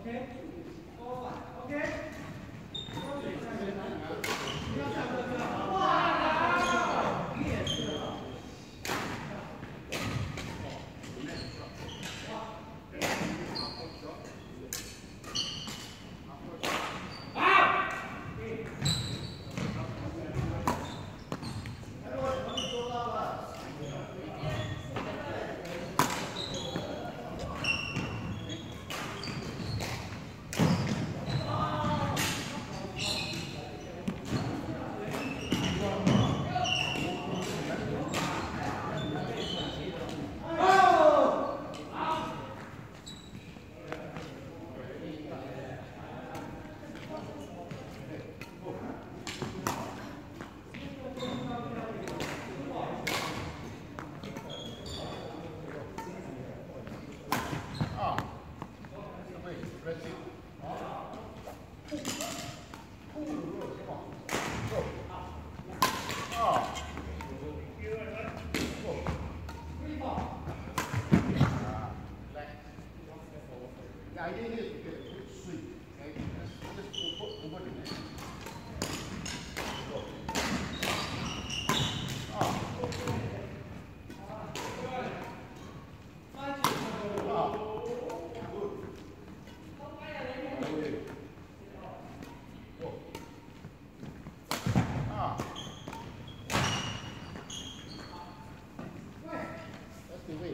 Okay? Forward. Okay? Yeah, I didn't hear it.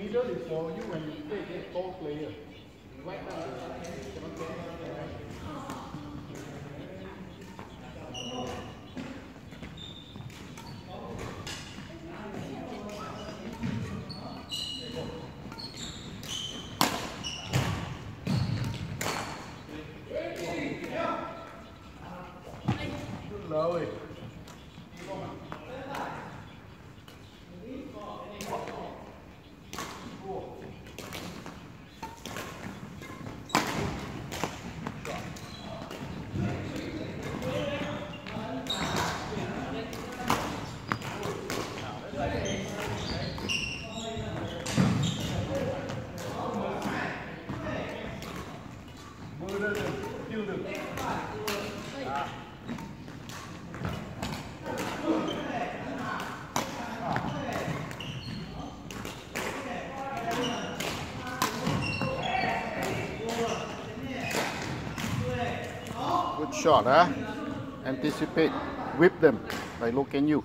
middle is for you when you play against tall player. Right now, cannot play. Shot, huh? Ah. Anticipate, whip them by Lo Ken Yu.